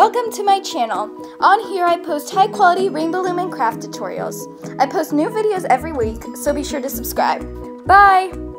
Welcome to my channel. On here I post high quality Rainbow Loom and craft tutorials. I post new videos every week, so be sure to subscribe. Bye!